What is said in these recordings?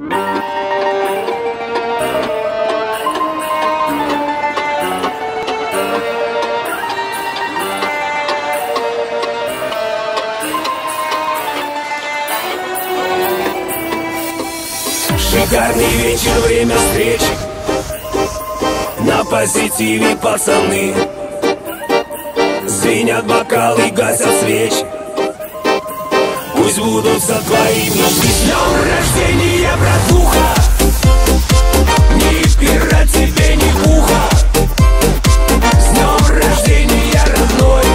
Шикарный вечер, время встреч На позитиве пацаны. Звенят бокалы, гасят свечи. Пусть будут за твоим ножки С днем рождения, братуха Ни пера тебе, ни пуха. С днем рождения, родной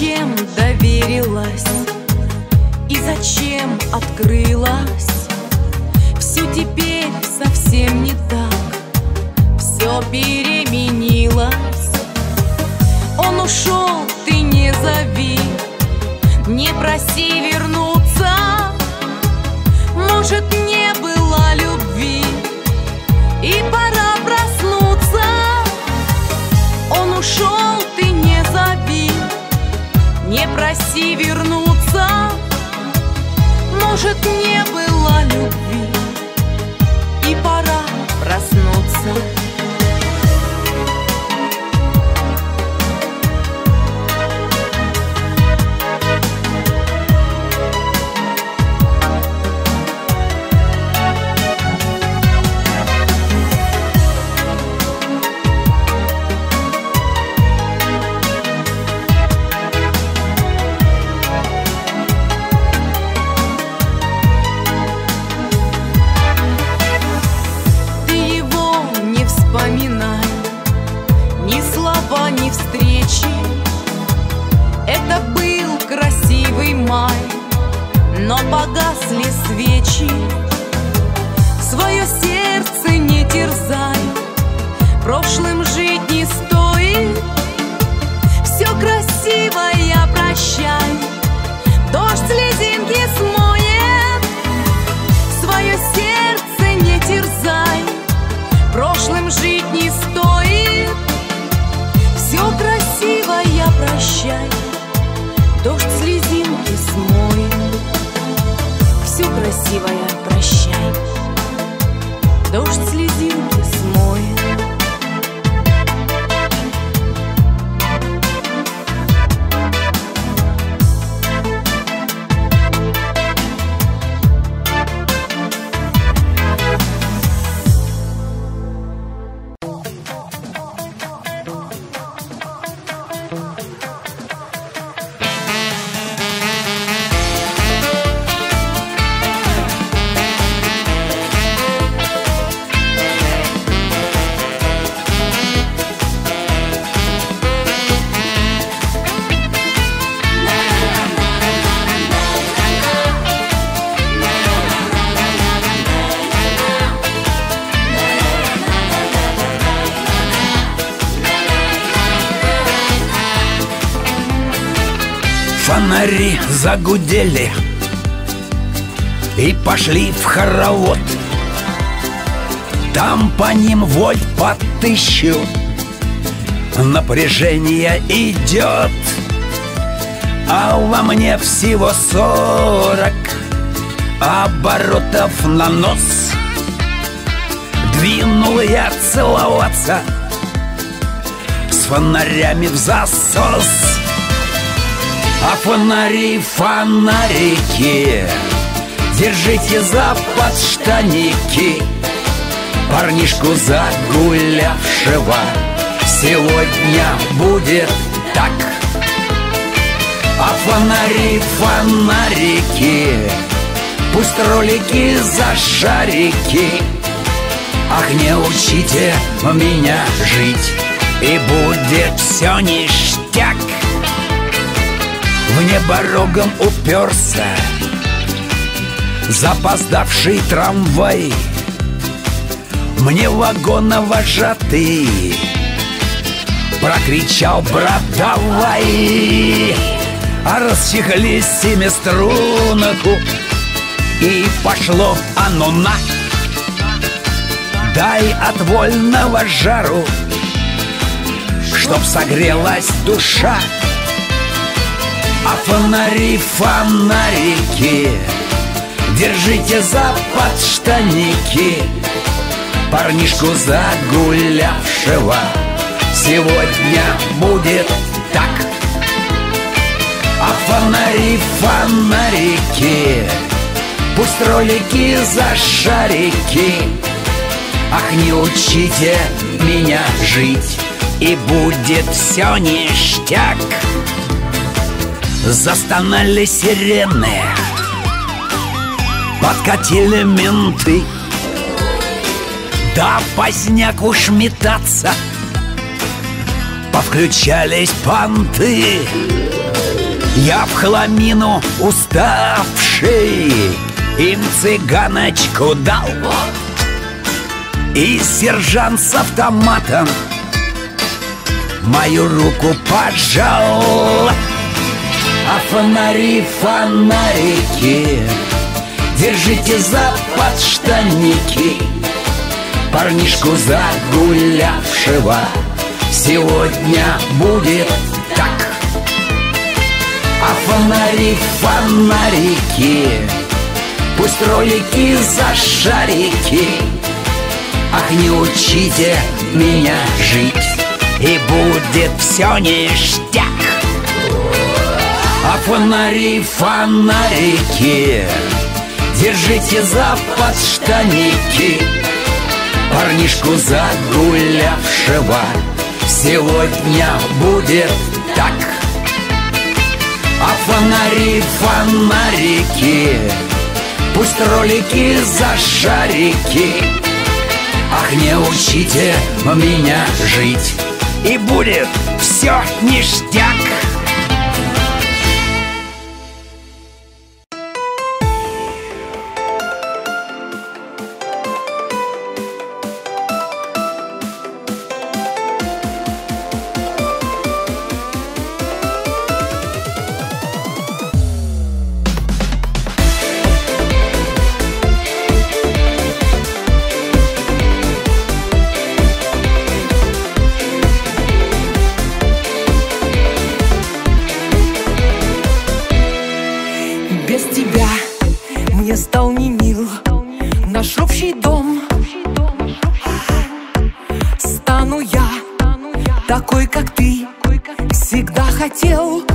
зачем доверилась? И зачем открылась? Все теперь совсем не так. Все переменилось. Он ушел, ты не зови. Не проси вернуться. Может, не было любви. И пора проснуться. Он ушел, Не проси вернуться. Может, не было любви И пора проснуться Но погасли свечи. Свое сердце не терзай. Прошлым жить не стоит. Все красивое прощай Все Фонари загудели И пошли в хоровод. Там по ним вольт по тысячу. Напряжение идет А во мне всего сорок Оборотов на нос. Двинул я целоваться С фонарями в засос а фонари, фонарики Держите за подштаники. Парнишку загулявшего Сегодня будет так. А фонари, фонарики Пусть ролики за шарики. Ах, не учите меня жить И будет все ништяк в небо рогом уперся Запоздавший трамвай. Мне вагона вожатый Прокричал, брат, давай! А расчехли семиструнку И пошло оно на. Дай от вольного жару Чтоб согрелась душа а фонари, фонарики Держите за подштаники. Парнишку загулявшего Сегодня будет так. А фонари, фонарики Пусть ролики за шарики. Ах, не учите меня жить и будет все ништяк Застонали сирены. Подкатили менты. Да поздняк уж метаться. Повключались понты. Я в хламину уставший Им цыганочку дал. И сержант с автоматом Мою руку пожал А фонари, фонарики Держите за подштанники. Парнишку загулявшего Сегодня будет так. А фонари, фонарики Пусть ролики за шарики. Ах, не учите меня жить И будет все ништяк фонари, фонарики. Держите за подштаники. Парнишку загулявшего Сегодня будет так. А фонари, фонарики Пусть ролики за шарики. Ах, не учите меня жить. И будет все ништяк Всегда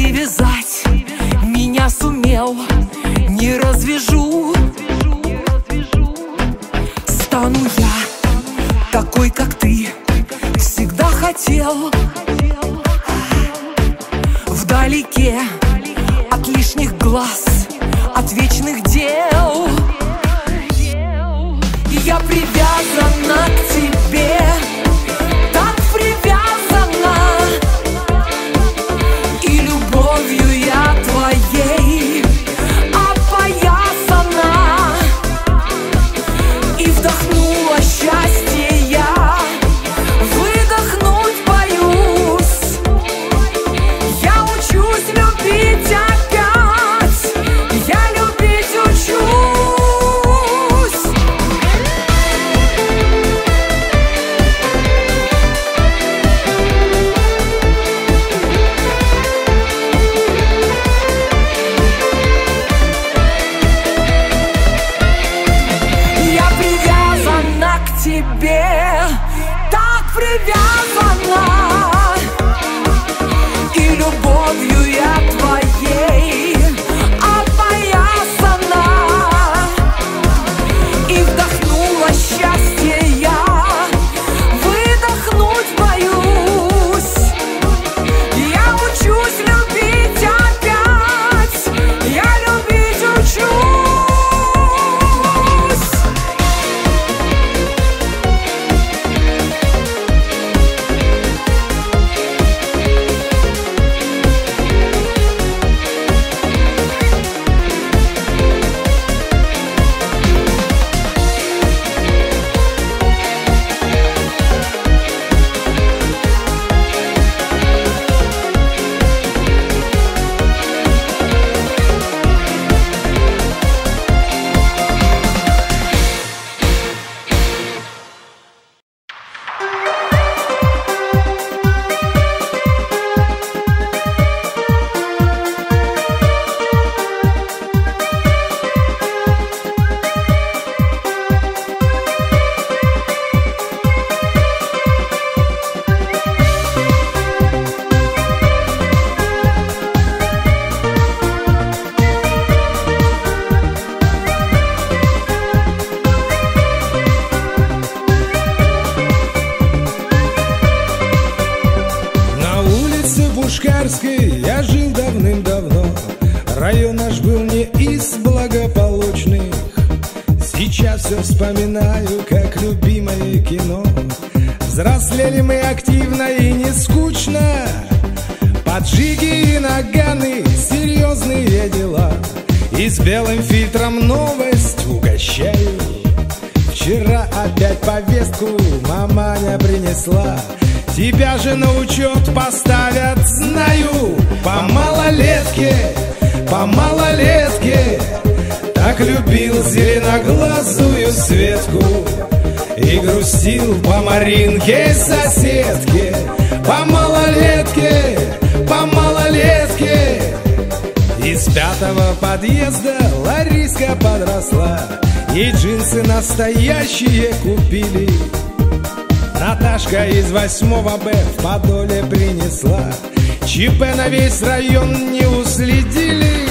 Привязать меня сумел, не развяжу. Стану я такой, как ты, всегда хотел. Вдалеке от лишних глаз, от вечных дел. Я привязана к тебе, Аткарской я жил давным-давно. Район наш был не из благополучных. Сейчас все вспоминаю, как любимое кино. Взрослели мы активно и не скучно. Поджиги и наганы, серьезные дела. И с белым фильтром новость угощаю. Вчера опять повестку маманя принесла Тебя же на учет поставят, знаю. По малолетке, по малолетке Так любил зеленоглазую Светку И грустил по Маринке соседке. По малолетке, по малолетке. Из пятого подъезда Лариска подросла И джинсы настоящие купили Наташка из восьмого Б в Подоле принесла. ЧП на весь район не уследили.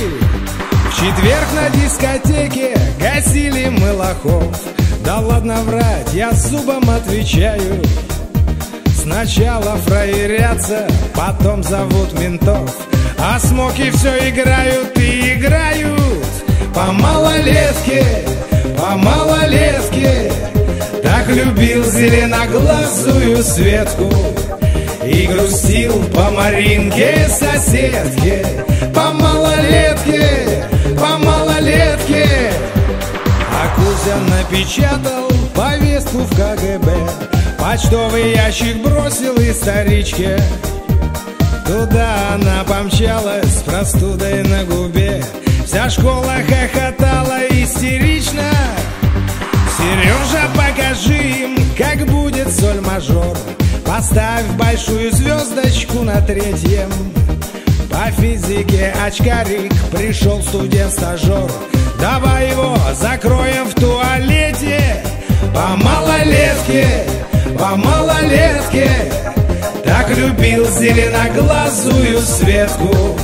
В четверг на дискотеке гасили мы лохов Да ладно врать, я зубом отвечаю. Сначала фраерятся, потом зовут ментов. А смоки все играют и играют. По малолетке, по малолетке так любил зеленоглазую Светку И грустил по Маринке соседке По малолетке, по малолетке. А Кузя напечатал повестку в КГБ Почтовый ящик бросил и старичке. Туда она помчалась с простудой на губе Вся школа хохотала истерично Сережа, покажи им, как будет соль-мажор. Поставь большую звездочку на третьем. По физике очкарик пришел студент-стажер. Давай его закроем в туалете. По малолетке, по малолетке. Так любил зеленоглазую Светку.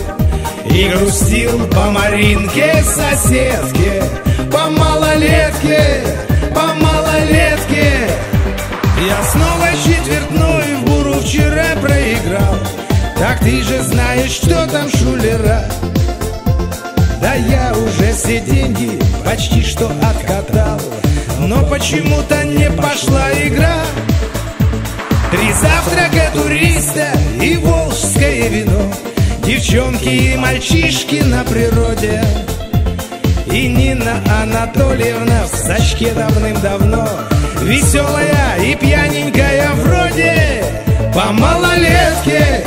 И грустил по Маринке соседке. По малолетке по малолетке. Я снова четвертной в буру вчера проиграл. Так ты же знаешь, что там шулера. Да я уже все деньги почти что откатал. Но почему-то не пошла игра. Три завтрака туриста и волжское вино. Девчонки и мальчишки на природе и Нина Анатольевна в сачке давным-давно. Веселая и пьяненькая вроде. По малолетке,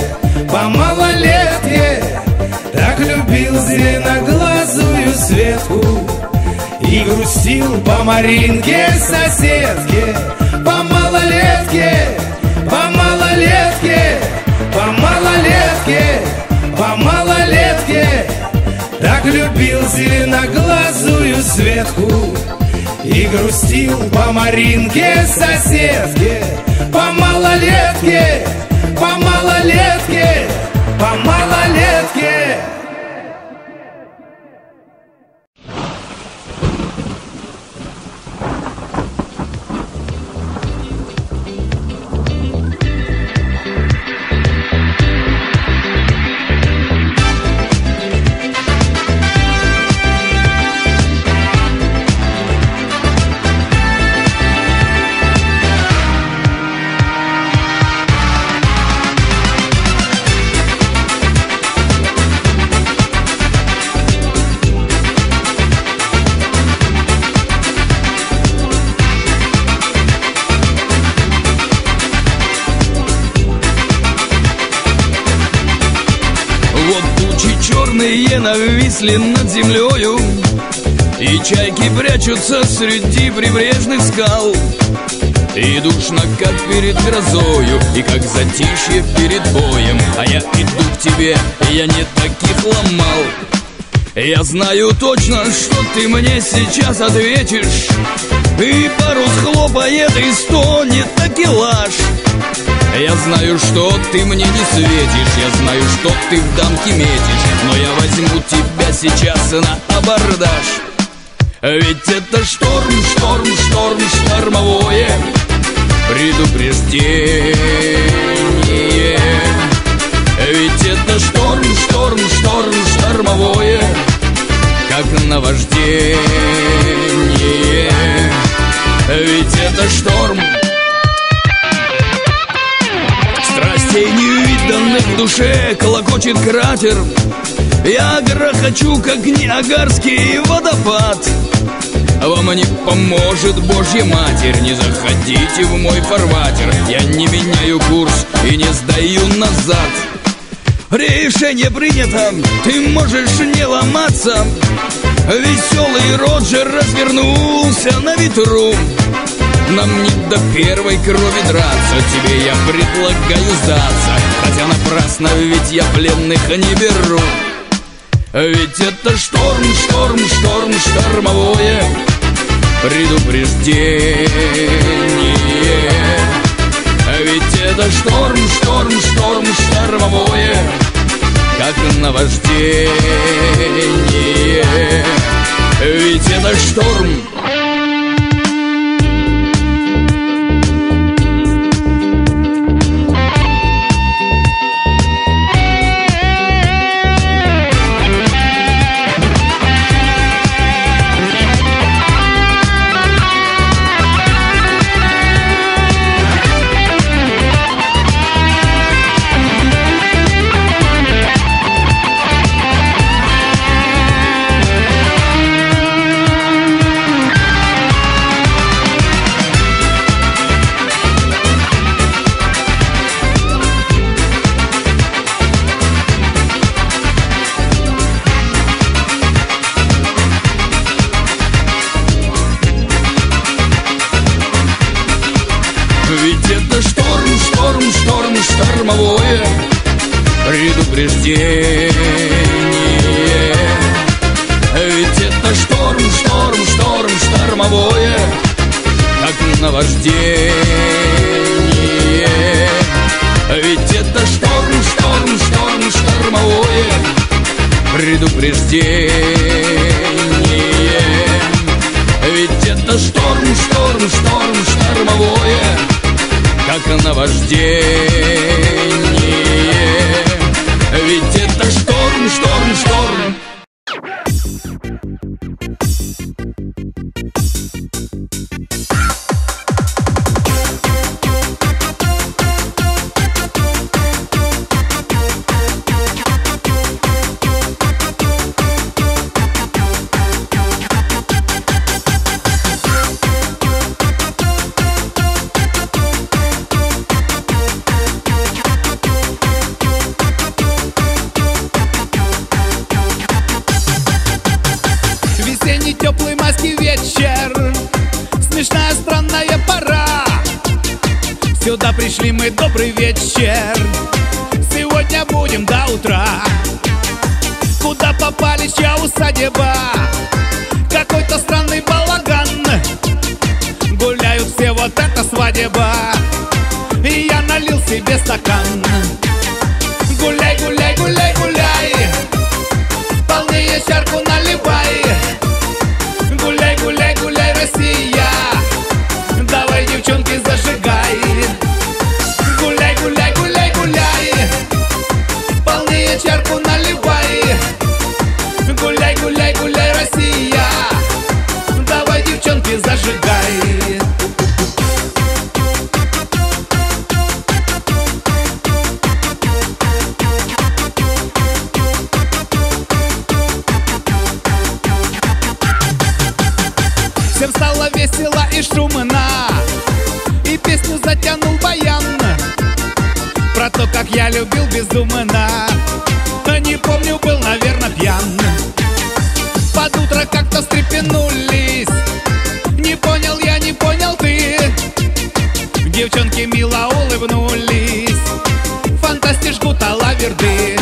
по малолетке. Так любил зеленоглазую Светку. И грустил по Маринке соседке. По малолетке, по малолетке. По малолетке, по малолетке так любил зеленоглазую Светку И грустил по Маринке соседке По малолетке, по малолетке, по малолетке нависли над землею И чайки прячутся среди прибрежных скал. И душно, как перед грозою И как затишье перед боем. А я иду к тебе, я не таких ломал. Я знаю точно, что ты мне сейчас ответишь. И парус хлопает, и стонет такелаж я знаю, что ты мне не светишь Я знаю, что ты в дамке метишь Но я возьму тебя сейчас на абордаж. Ведь это шторм, шторм, шторм, штормовое Предупреждение. Ведь это это шторм, шторм, шторм, штормовое Как наваждение. Ведь это шторм в душе колокочет кратер. Я грохочу, как Ниагарский водопад. Вам не поможет Божья Матерь Не заходите в мой фарватер. Я не меняю курс и не сдаю назад. Решение принято, ты можешь не ломаться. Веселый Роджер развернулся на ветру нам не до первой крови драться Тебе я предлагаю сдаться. Хотя напрасно, ведь я пленных не беру. Ведь это шторм, шторм, шторм, штормовое Предупреждение. Ведь это шторм, шторм, шторм, штормовое Как наваждение. Ведь это шторм мы, добрый вечер. Сегодня будем до утра. Куда попали, чья усадеба Какой-то странный балаган. Гуляют все, вот это свадеба И я налил себе стакан весело и шумно И песню затянул баян. Про то, как я любил безумно не помню, был, наверное, пьян. Под утро как-то встрепенулись Не понял я, не понял ты. Девчонки мило улыбнулись Фантасти жгут алаверды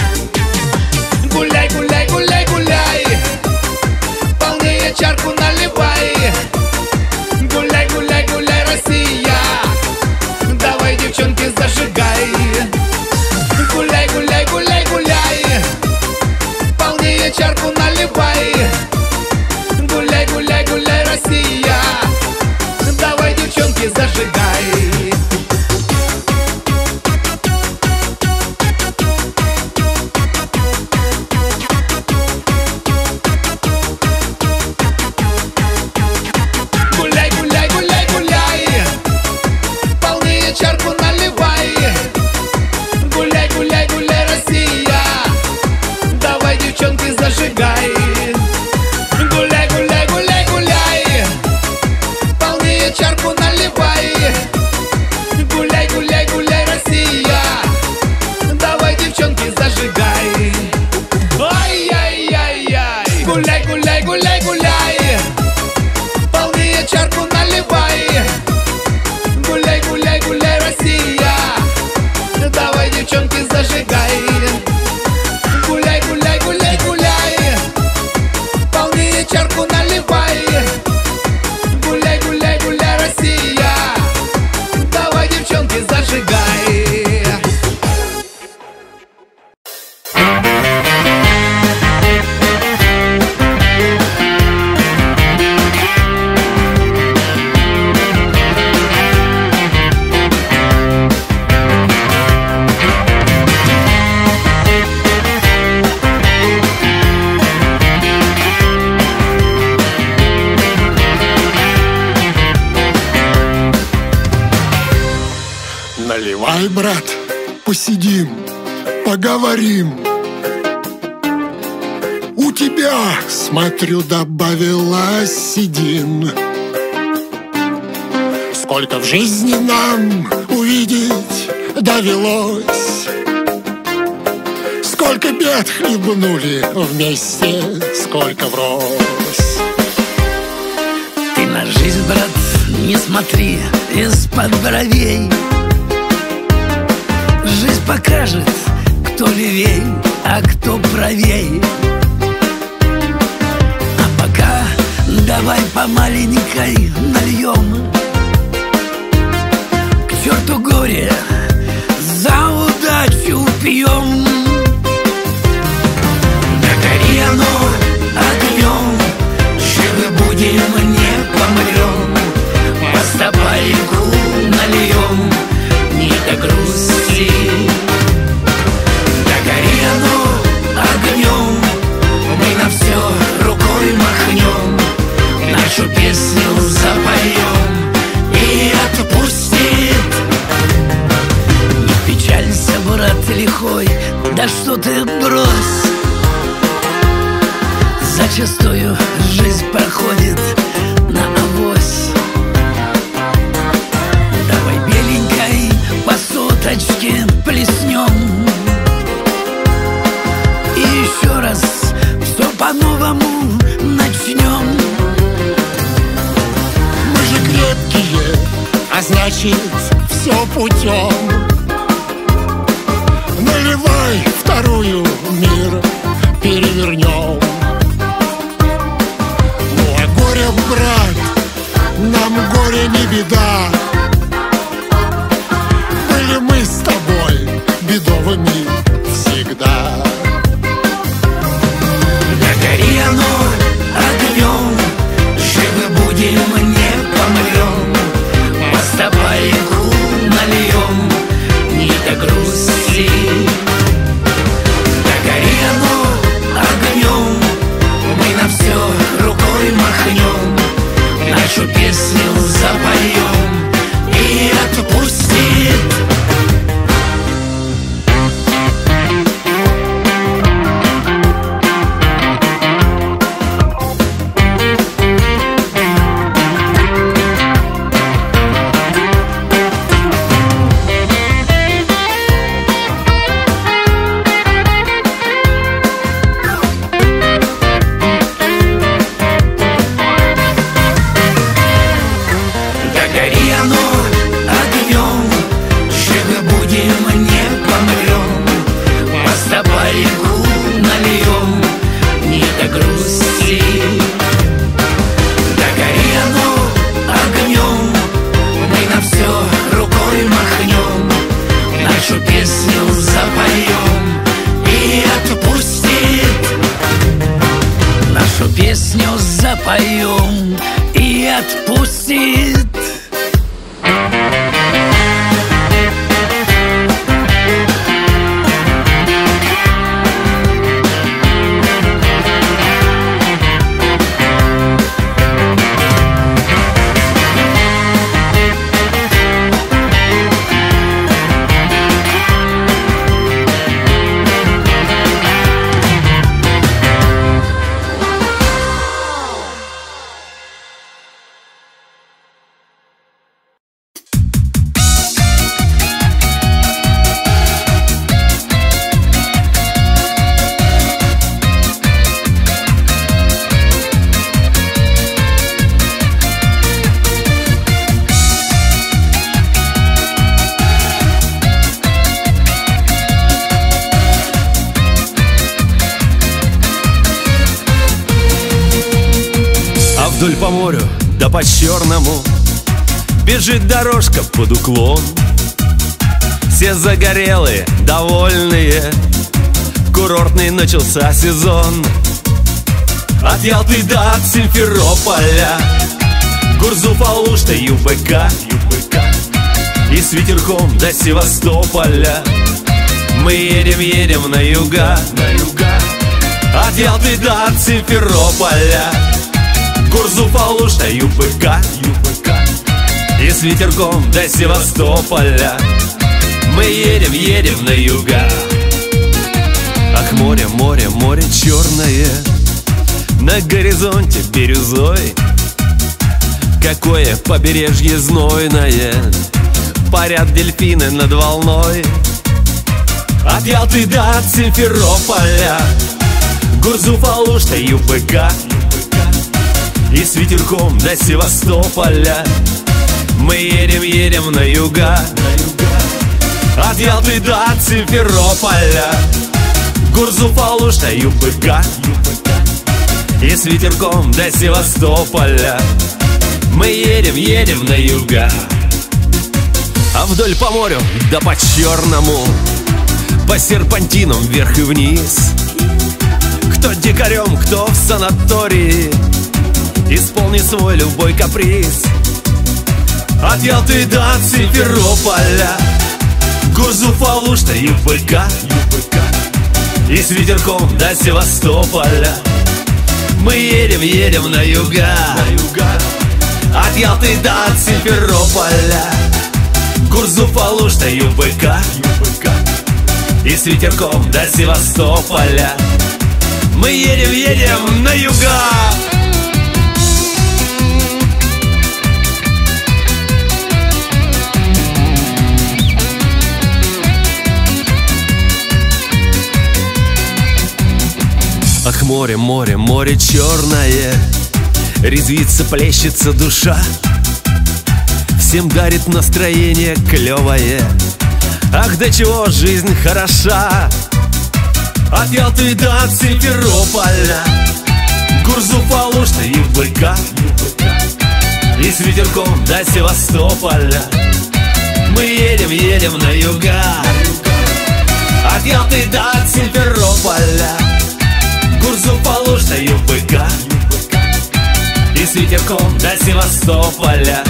Сколько бед хлебнули вместе, сколько врозь. Ты на жизнь, брат, не смотри из-под бровей. Жизнь покажет, кто левей, а кто правей. А пока давай по маленькой нальем. К черту горе, за удачу пьем оно огнем. Живы будем, не помрем. По стопарику нальем. Не до грусти. Да гори оно огнем. Мы на все рукой махнем. Нашу песню запоем. И отпустит. Не печалься, брат лихой. Да что ты брось Зачастую жизнь проходит на авось. Давай беленькой по соточке плеснем. И еще раз все по-новому начнем. Мы же крепкие, а значит все путем Оно огнем Живы будем, не помрем. По стопарику нальем. Не до грусти. Да гори оно огнем. Мы на все рукой махнем. Нашу песню запоем. И отпустит. Нашу песню запоем. И отпустит вдоль по морю, да по черному Бежит дорожка под уклон. Все загорелые, довольные Курортный начался сезон. От Ялты до Симферополя Гурзуф, Алушта, ЮБК, ЮБК И с ветерком до Севастополя. Мы едем, едем на юга, на юга. От Ялты до Симферополя Гурзуф, Алушта, ЮБК, ЮБК И с ветерком до Севастополя Мы едем, едем на юга. Ах, море, море, море черное На горизонте бирюзой. Какое побережье знойное Парят дельфины над волной. От Ялты до Симферополя Гурзуф, Алушта, ЮПК И с ветерком до Севастополя. Мы едем, едем на юга. От Ялты до Симферополя Гурзуф, Алушта, ЮПК И с ветерком до Севастополя. Мы едем, едем на юга. А вдоль по морю, да по черному. По серпантинам вверх и вниз. Кто дикарем, кто в санатории Исполни свой любой каприз. От Ялты до Симферополя. Гурзуф, Алушта, ЮПК. И с ветерком до Севастополя. Мы едем, едем на юга От Ялты до Симферополя. Гурзуф, Алушта, ЮПК. И с ветерком до Севастополя. Мы едем, едем на юга Ах, море, море, море черное. Резвится, плещется душа. Всем дарит настроение клевое. Ах, до чего жизнь хороша. От Ялты до Симферополя. Гурзуф, Алушта и БК И с ветерком до Севастополя. Мы едем, едем на юга. От Ялты до Симферополя Алушта и БК И с ветерком до Севастополя.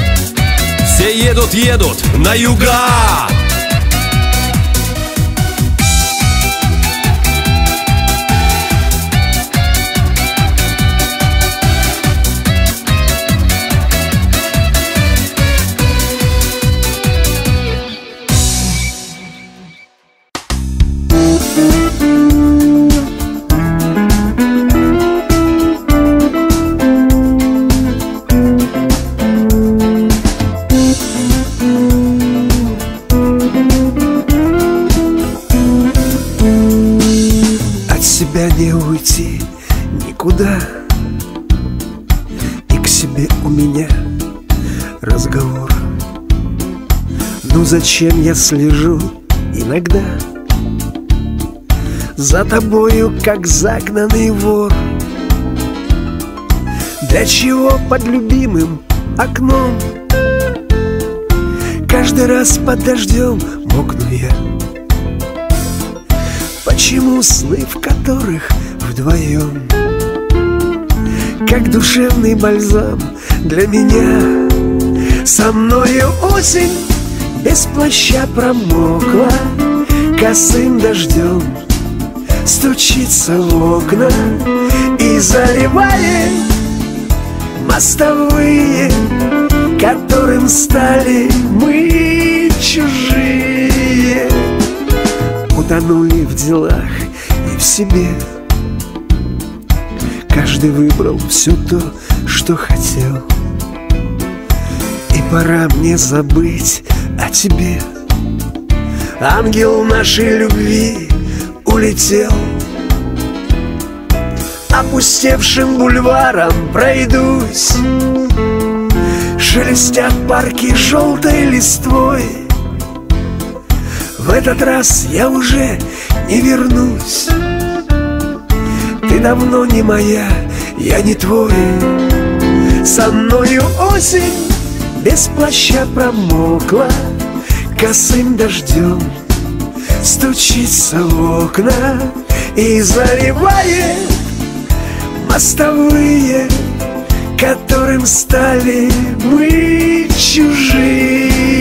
Все едут, едут на юга зачем я слежу иногда За тобою, как загнанный вор? Для чего под любимым окном? Каждый раз под дождем мокну я. Почему сны, в которых вдвоем? Как душевный бальзам для меня. Со мною осень без плаща промокла Косым дождем стучится в окна И заливает мостовые Которым стали мы чужие. Утонули в делах и в себе. Каждый выбрал все то, что хотел. И пора мне забыть о тебе. Ангел нашей любви улетел. Опустевшим бульваром пройдусь. Шелестят парки желтой листвой. В этот раз я уже не вернусь. Ты давно не моя, я не твой. Со мною осень без плаща промокла. Косым дождем стучится в окна И заливает мостовые Которым стали мы чужие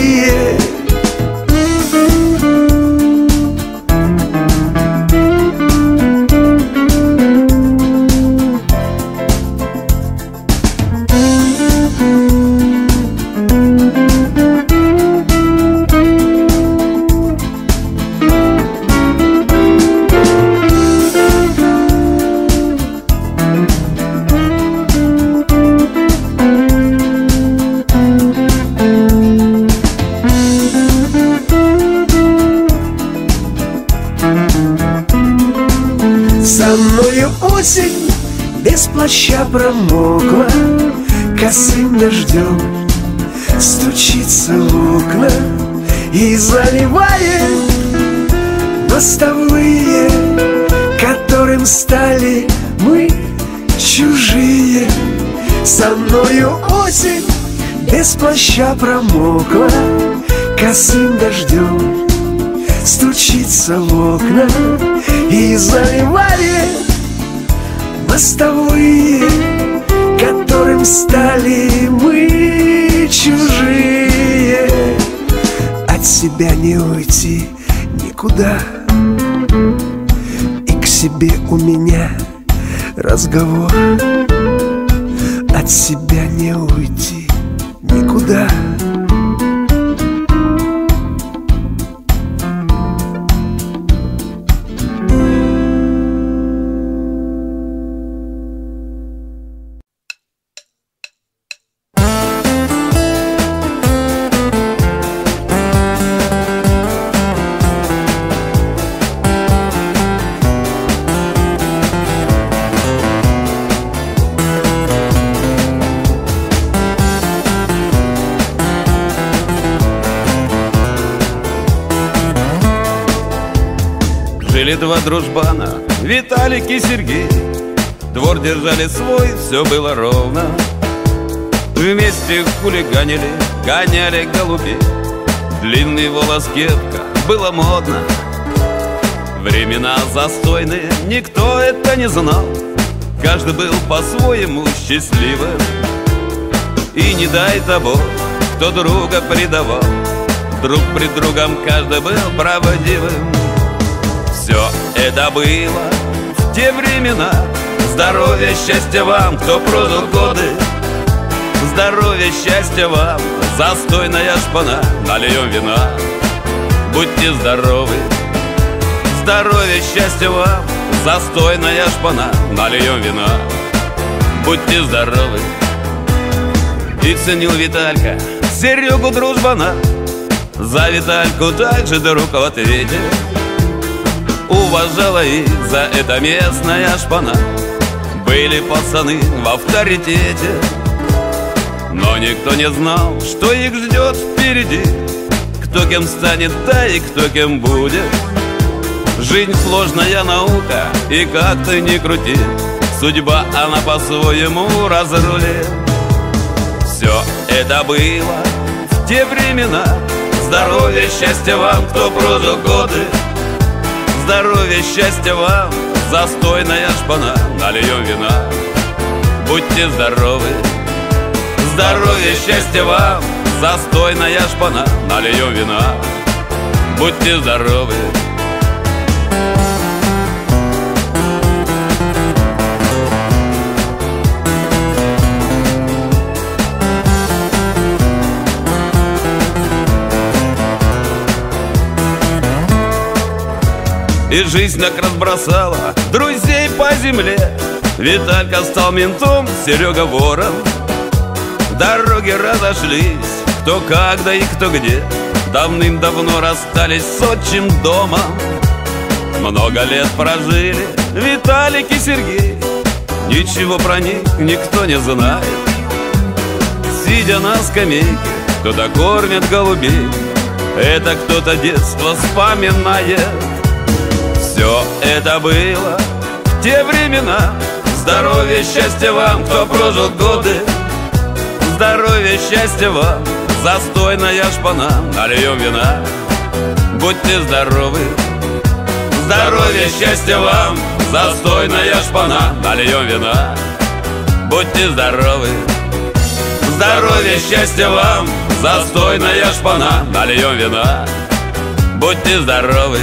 без плаща промокла. Косым дождем стучится в окна. И заливает мостовые Которым стали мы чужие. От себя не уйти никуда. И к себе у меня разговор. От себя не уйти никуда. Жили два дружбана, Виталик и Сергей. Двор держали свой, все было ровно. Вместе хулиганили, гоняли голубей Длинный волос кепка, было модно. Времена застойные, никто это не знал. Каждый был по-своему счастливым. И не дай того, кто друга предавал. Друг пред другом каждый был правдивым все это было в те времена. Здоровья, счастья вам, кто прожил годы. Здоровья, счастья вам, застойная шпана Нальем вина, будьте здоровы. Здоровья, счастья вам, застойная шпана Нальем вина, будьте здоровы. И ценил Виталька Серегу дружбана. За Витальку также друг в ответе Уважала их за это местная шпана. Были пацаны в авторитете Но никто не знал, что их ждет впереди. Кто кем станет, да и кто кем будет. Жизнь сложная наука, и как ты ни крути Судьба, она по-своему разрулит. Все это было в те времена. Здоровья, счастья вам, кто прожил годы Здоровья, счастья вам, застойная шпана Нальем вина, будьте здоровы. Здоровья, счастья вам, застойная шпана Нальем вина, будьте здоровы И жизнь так разбросала друзей по земле. Виталька стал ментом, Серега вором Дороги разошлись, кто как, да и кто где. Давным-давно расстались с отчим домом. Много лет прожили Виталик и Сергей. Ничего про них никто не знает. Сидя на скамейке, кто-то кормит голубей. Это кто-то детство вспоминает все это было в те времена. Здоровья, счастья вам, кто прожил годы. Здоровья, счастья вам, застойная шпана. Нальем вина, будьте здоровы. Здоровья, счастья вам, застойная шпана. Нальем вина, будьте здоровы. Здоровья, счастья вам, застойная шпана. Нальем вина, будьте здоровы